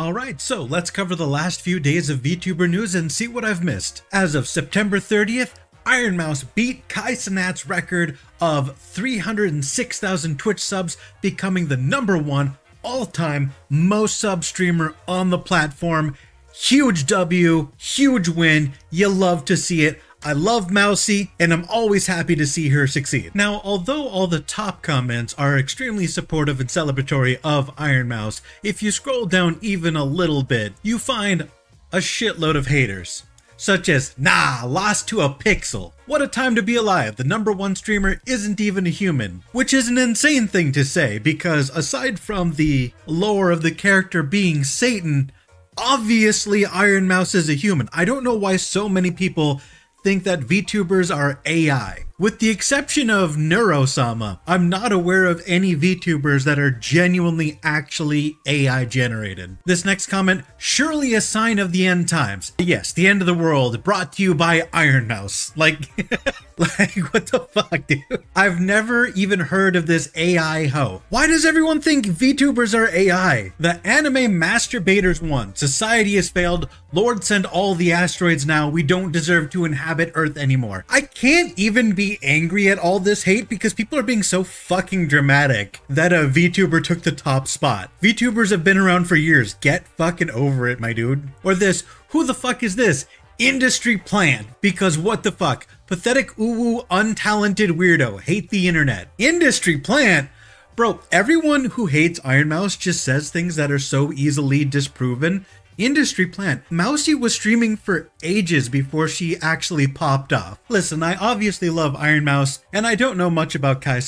Alright, so let's cover the last few days of VTuber news and see what I've missed. As of September 30th, Ironmouse beat Kai Cenat's record of 306,000 Twitch subs, becoming the number one all-time most sub streamer on the platform. Huge W, huge win. You love to see it. I love Mousy, and I'm always happy to see her succeed. Now, although all the top comments are extremely supportive and celebratory of Ironmouse, if you scroll down even a little bit, you find a shitload of haters. Such as, nah, lost to a pixel. What a time to be alive, the number one streamer isn't even a human. Which is an insane thing to say, because aside from the lore of the character being Satan, obviously Ironmouse is a human. I don't know why so many people think that VTubers are AI. With the exception of Neurosama, I'm not aware of any VTubers that are genuinely actually AI generated. This next comment, surely a sign of the end times. Yes, the end of the world, brought to you by Ironmouse. Like, like what the fuck, dude? I've never even heard of this AI hoe. Why does everyone think VTubers are AI? The anime masturbators won. Society has failed. Lord send all the asteroids now. We don't deserve to inhabit Earth anymore. I can't even be angry at all this hate because people are being so fucking dramatic that a VTuber took the top spot. VTubers have been around for years. Get fucking over it, my dude. Or this, who the fuck is this? Industry plant. Because what the fuck? Pathetic uwu untalented weirdo. Hate the internet. Industry plant? Bro, everyone who hates Ironmouse just says things that are so easily disproven industry plant. Mousy was streaming for ages before she actually popped off. Listen, I obviously love Ironmouse, and I don't know much about Kai.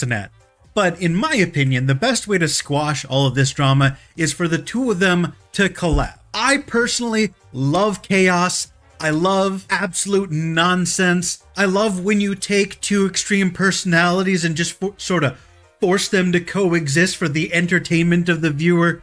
But in my opinion, the best way to squash all of this drama is for the two of them to collab. I personally love chaos. I love absolute nonsense. I love when you take two extreme personalities and just sort of force them to coexist for the entertainment of the viewer.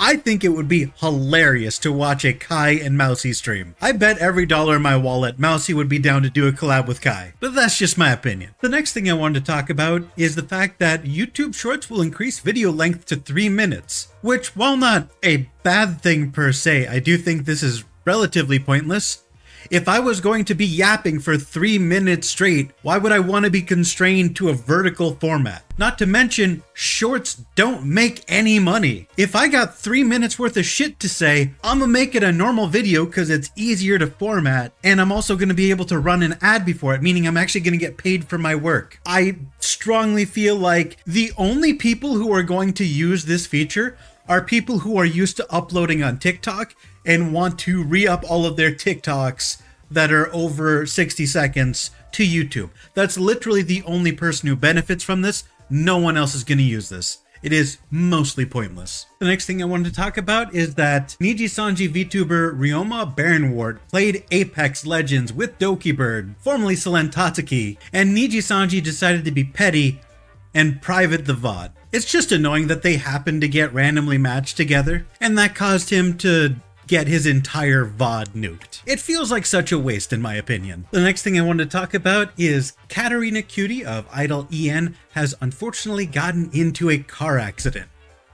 I think it would be hilarious to watch a Kai and Mousy stream. I bet every dollar in my wallet Mousy would be down to do a collab with Kai, but that's just my opinion. The next thing I wanted to talk about is the fact that YouTube Shorts will increase video length to 3 minutes, which while not a bad thing per se, I do think this is relatively pointless. If I was going to be yapping for three minutes straight, why would I want to be constrained to a vertical format? Not to mention, shorts don't make any money. If I got three minutes worth of shit to say, I'm gonna make it a normal video because it's easier to format, and I'm also gonna be able to run an ad before it, meaning I'm actually gonna get paid for my work. I strongly feel like the only people who are going to use this feature are people who are used to uploading on TikTok and want to re-up all of their TikToks that are over 60 seconds to YouTube. That's literally the only person who benefits from this. No one else is going to use this. It is mostly pointless. The next thing I wanted to talk about is that Nijisanji VTuber Ryoma Barrenwort played Apex Legends with Dokibird, formerly Selen Tatsuki, and Nijisanji decided to be petty and private the VOD. It's just annoying that they happened to get randomly matched together, and that caused him to get his entire VOD nuked. It feels like such a waste in my opinion. The next thing I want to talk about is Kattarina Qutie of Idol EN has unfortunately gotten into a car accident.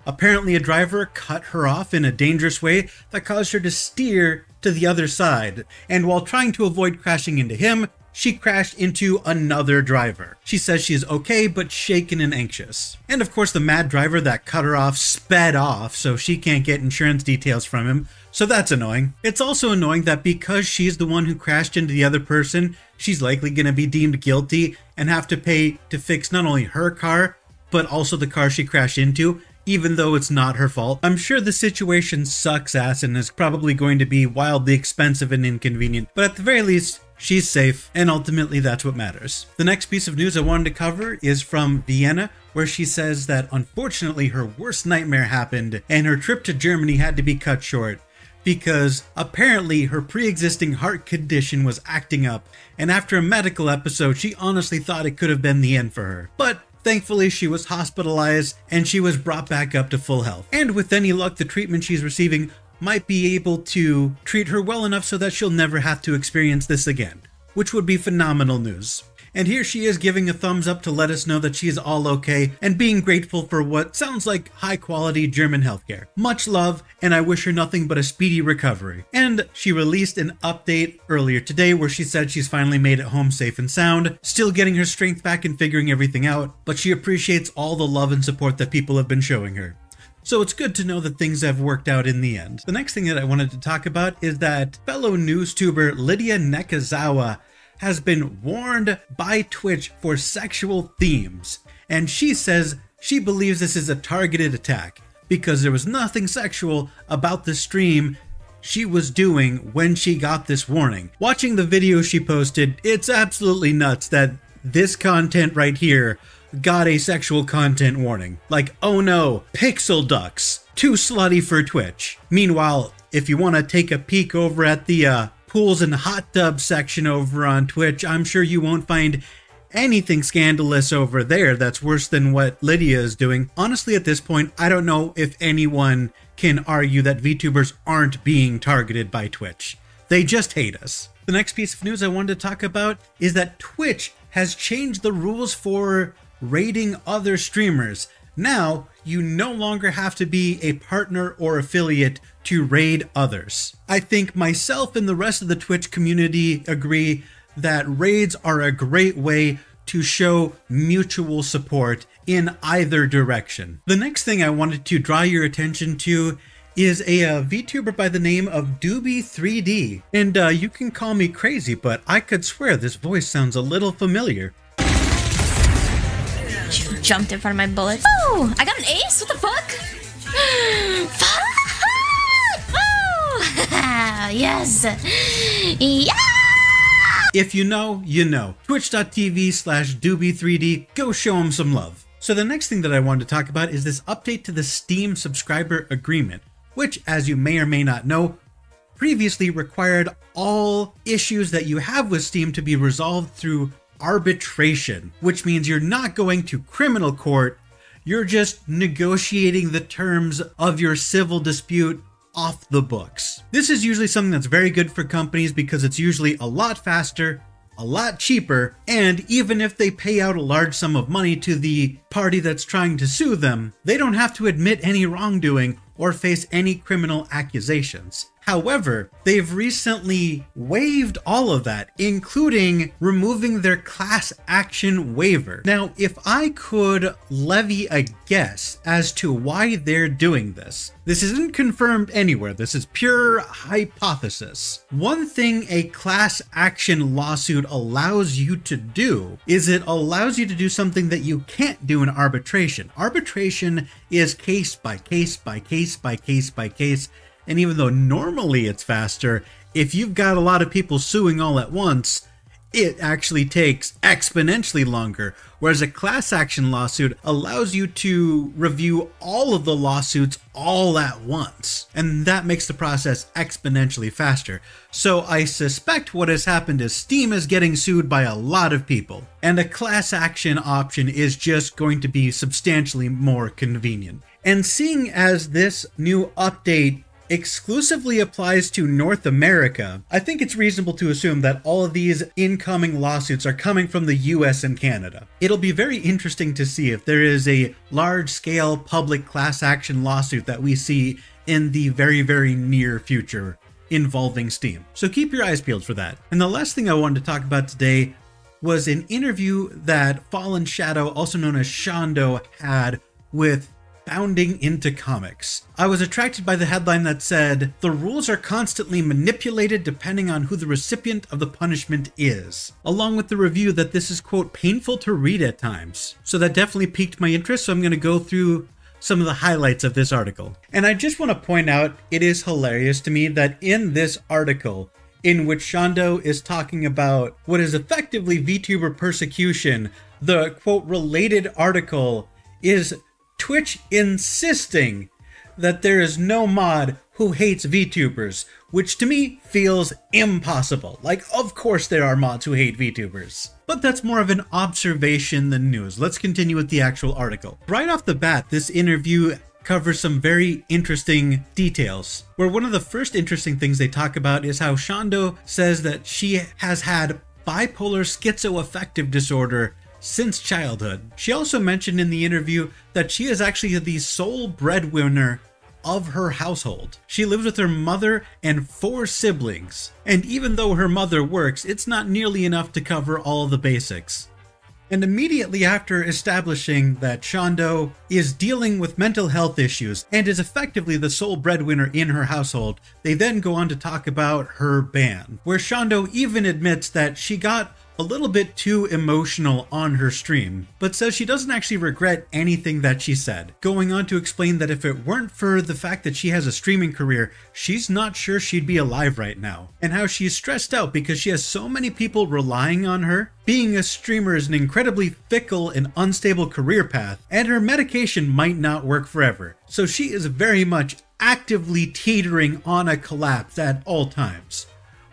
Apparently a driver cut her off in a dangerous way that caused her to steer to the other side, and while trying to avoid crashing into him, she crashed into another driver. She says she is okay, but shaken and anxious. And of course, the mad driver that cut her off sped off, so she can't get insurance details from him, so that's annoying. It's also annoying that because she's the one who crashed into the other person, she's likely going to be deemed guilty and have to pay to fix not only her car, but also the car she crashed into, even though it's not her fault. I'm sure the situation sucks ass and is probably going to be wildly expensive and inconvenient, but at the very least, She's safe, and ultimately that's what matters. The next piece of news I wanted to cover is from Vienna, where she says that unfortunately her worst nightmare happened and her trip to Germany had to be cut short because apparently her pre-existing heart condition was acting up and after a medical episode she honestly thought it could have been the end for her. But Thankfully, she was hospitalized and she was brought back up to full health. And with any luck, the treatment she's receiving might be able to treat her well enough so that she'll never have to experience this again, which would be phenomenal news. And here she is giving a thumbs up to let us know that she's all okay and being grateful for what sounds like high quality German healthcare. Much love, and I wish her nothing but a speedy recovery. And she released an update earlier today where she said she's finally made it home safe and sound, still getting her strength back and figuring everything out, but she appreciates all the love and support that people have been showing her. So it's good to know that things have worked out in the end. The next thing that I wanted to talk about is that fellow newstuber Lidia Nekozawa has been warned by Twitch for sexual themes. And she says she believes this is a targeted attack because there was nothing sexual about the stream she was doing when she got this warning. Watching the video she posted, it's absolutely nuts that this content right here got a sexual content warning. Like, oh no, pixel ducks, too slutty for Twitch. Meanwhile, if you want to take a peek over at the uh, pools and hot tub section over on Twitch, I'm sure you won't find anything scandalous over there that's worse than what Lidia is doing. Honestly, at this point, I don't know if anyone can argue that VTubers aren't being targeted by Twitch. They just hate us. The next piece of news I wanted to talk about is that Twitch has changed the rules for rating other streamers. Now, you no longer have to be a partner or affiliate to raid others. I think myself and the rest of the Twitch community agree that raids are a great way to show mutual support in either direction. The next thing I wanted to draw your attention to is a, a uh, VTuber by the name of Doobie3D. And uh, you can call me crazy, but I could swear this voice sounds a little familiar jumped in front of my bullets. Oh, I got an ace? What the fuck? yes. Yeah. If you know, you know. Twitch.tv slash Doobie3D. Go show him some love. So the next thing that I wanted to talk about is this update to the Steam subscriber agreement, which, as you may or may not know, previously required all issues that you have with Steam to be resolved through arbitration, which means you're not going to criminal court, you're just negotiating the terms of your civil dispute off the books. This is usually something that's very good for companies because it's usually a lot faster, a lot cheaper, and even if they pay out a large sum of money to the party that's trying to sue them, they don't have to admit any wrongdoing or face any criminal accusations. However, they've recently waived all of that, including removing their class action waiver. Now, if I could levy a guess as to why they're doing this, this isn't confirmed anywhere, this is pure hypothesis. One thing a class action lawsuit allows you to do is it allows you to do something that you can't do in arbitration. Arbitration is case by case by case by case by case and even though normally it's faster, if you've got a lot of people suing all at once, it actually takes exponentially longer. Whereas a class action lawsuit allows you to review all of the lawsuits all at once. And that makes the process exponentially faster. So I suspect what has happened is Steam is getting sued by a lot of people. And a class action option is just going to be substantially more convenient. And seeing as this new update exclusively applies to North America, I think it's reasonable to assume that all of these incoming lawsuits are coming from the US and Canada. It'll be very interesting to see if there is a large scale public class action lawsuit that we see in the very, very near future involving Steam. So keep your eyes peeled for that. And the last thing I wanted to talk about today was an interview that Fallen Shadow, also known as Shondo, had with bounding into comics. I was attracted by the headline that said, The rules are constantly manipulated depending on who the recipient of the punishment is, along with the review that this is, quote, painful to read at times. So that definitely piqued my interest, so I'm going to go through some of the highlights of this article. And I just want to point out it is hilarious to me that in this article, in which Shondo is talking about what is effectively VTuber persecution, the quote related article is Twitch insisting that there is no mod who hates VTubers, which to me feels impossible. Like, of course there are mods who hate VTubers. But that's more of an observation than news. Let's continue with the actual article. Right off the bat, this interview covers some very interesting details. Where one of the first interesting things they talk about is how Shondo says that she has had bipolar schizoaffective disorder since childhood. She also mentioned in the interview that she is actually the sole breadwinner of her household. She lives with her mother and four siblings, and even though her mother works, it's not nearly enough to cover all the basics. And immediately after establishing that Shondo is dealing with mental health issues and is effectively the sole breadwinner in her household, they then go on to talk about her ban, where Shondo even admits that she got a little bit too emotional on her stream, but says she doesn't actually regret anything that she said, going on to explain that if it weren't for the fact that she has a streaming career, she's not sure she'd be alive right now, and how she's stressed out because she has so many people relying on her. Being a streamer is an incredibly fickle and unstable career path, and her medication might not work forever, so she is very much actively teetering on a collapse at all times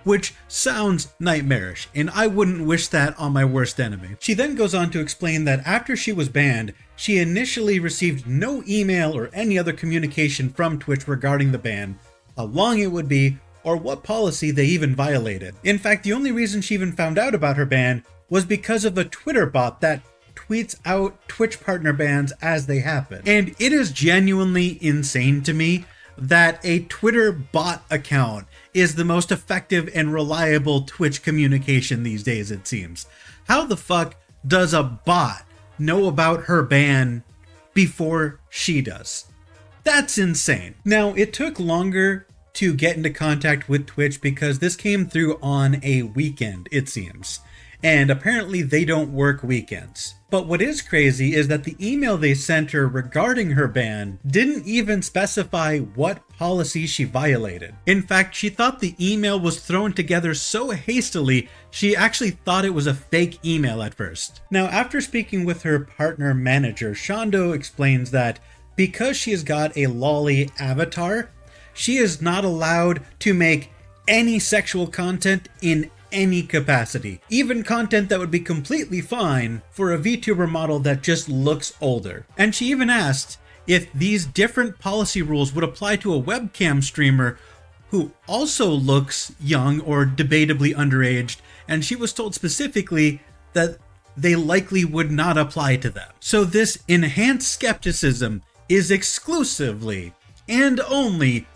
which sounds nightmarish, and I wouldn't wish that on my worst enemy. She then goes on to explain that after she was banned, she initially received no email or any other communication from Twitch regarding the ban, how long it would be, or what policy they even violated. In fact, the only reason she even found out about her ban was because of a Twitter bot that tweets out Twitch partner bans as they happen. And it is genuinely insane to me that a Twitter bot account is the most effective and reliable Twitch communication these days, it seems. How the fuck does a bot know about her ban before she does? That's insane. Now, it took longer to get into contact with Twitch because this came through on a weekend, it seems and apparently they don't work weekends. But what is crazy is that the email they sent her regarding her ban didn't even specify what policy she violated. In fact, she thought the email was thrown together so hastily, she actually thought it was a fake email at first. Now, after speaking with her partner manager, Shondo explains that because she has got a loli avatar, she is not allowed to make any sexual content in any capacity, even content that would be completely fine for a VTuber model that just looks older. And she even asked if these different policy rules would apply to a webcam streamer who also looks young or debatably underaged, and she was told specifically that they likely would not apply to them. So this enhanced skepticism is exclusively and only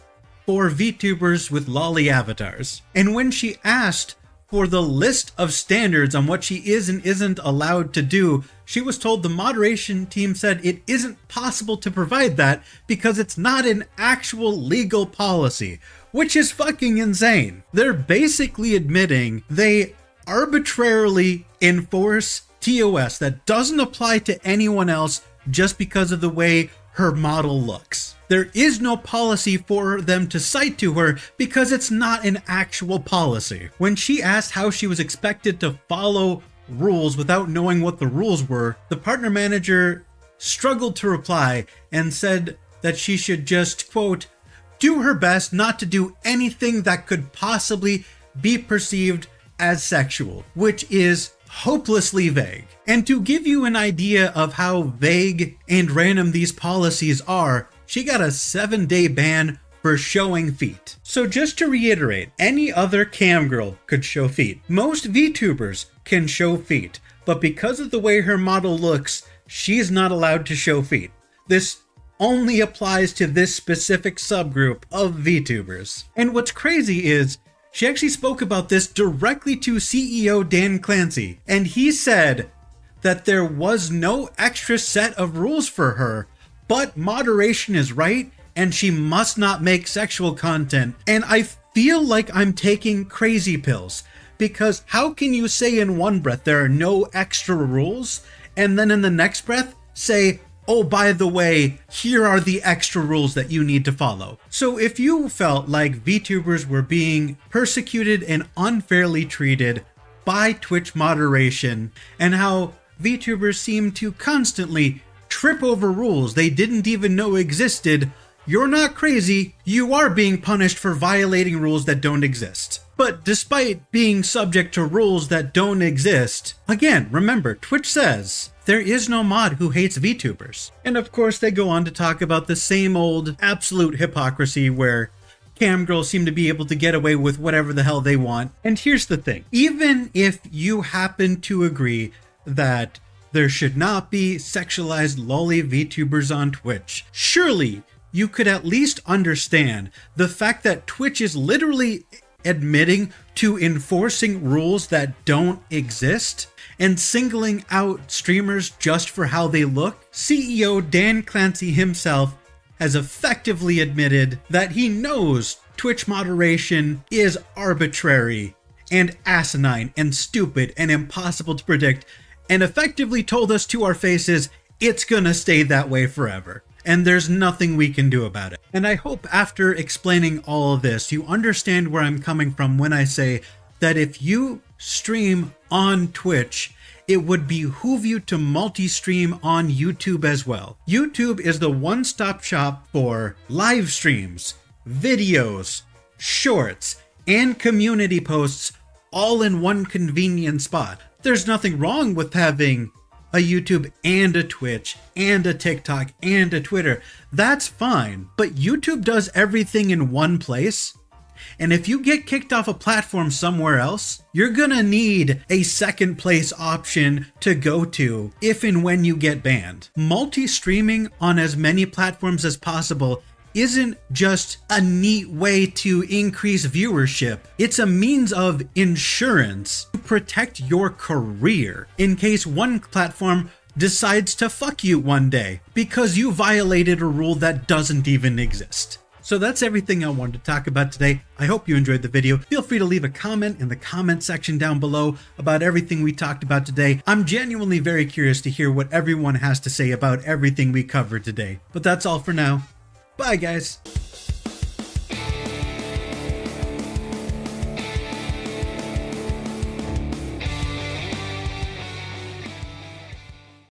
for VTubers with loli avatars. And when she asked for the list of standards on what she is and isn't allowed to do, she was told the moderation team said it isn't possible to provide that because it's not an actual legal policy, which is fucking insane. They're basically admitting they arbitrarily enforce TOS that doesn't apply to anyone else just because of the way her model looks. There is no policy for them to cite to her because it's not an actual policy. When she asked how she was expected to follow rules without knowing what the rules were, the partner manager struggled to reply and said that she should just, quote, do her best not to do anything that could possibly be perceived as sexual, which is hopelessly vague. And to give you an idea of how vague and random these policies are, she got a seven day ban for showing feet. So just to reiterate, any other cam girl could show feet. Most VTubers can show feet, but because of the way her model looks, she's not allowed to show feet. This only applies to this specific subgroup of VTubers. And what's crazy is, she actually spoke about this directly to CEO Dan Clancy, and he said that there was no extra set of rules for her but moderation is right, and she must not make sexual content. And I feel like I'm taking crazy pills because how can you say in one breath there are no extra rules, and then in the next breath say, oh, by the way, here are the extra rules that you need to follow. So if you felt like VTubers were being persecuted and unfairly treated by Twitch moderation, and how VTubers seem to constantly trip over rules they didn't even know existed, you're not crazy, you are being punished for violating rules that don't exist. But despite being subject to rules that don't exist, again, remember, Twitch says there is no mod who hates VTubers. And of course, they go on to talk about the same old absolute hypocrisy where cam girls seem to be able to get away with whatever the hell they want. And here's the thing even if you happen to agree that there should not be sexualized loli VTubers on Twitch, surely you could at least understand the fact that Twitch is literally admitting to enforcing rules that don't exist and singling out streamers just for how they look. CEO Dan Clancy himself has effectively admitted that he knows Twitch moderation is arbitrary and asinine and stupid and impossible to predict, and effectively told us to our faces it's gonna stay that way forever. And there's nothing we can do about it. And I hope after explaining all of this, you understand where I'm coming from when I say that if you stream on Twitch, it would behoove you to multi stream on YouTube as well. YouTube is the one stop shop for live streams, videos, shorts, and community posts all in one convenient spot. There's nothing wrong with having a YouTube and a Twitch and a TikTok and a Twitter. That's fine. But YouTube does everything in one place. And if you get kicked off a platform somewhere else, you're gonna need a second place option to go to if and when you get banned. Multi streaming on as many platforms as possible isn't just a neat way to increase viewership. It's a means of insurance to protect your career in case one platform decides to fuck you one day because you violated a rule that doesn't even exist. So that's everything I wanted to talk about today. I hope you enjoyed the video. Feel free to leave a comment in the comment section down below about everything we talked about today. I'm genuinely very curious to hear what everyone has to say about everything we covered today. But that's all for now. Bye, guys.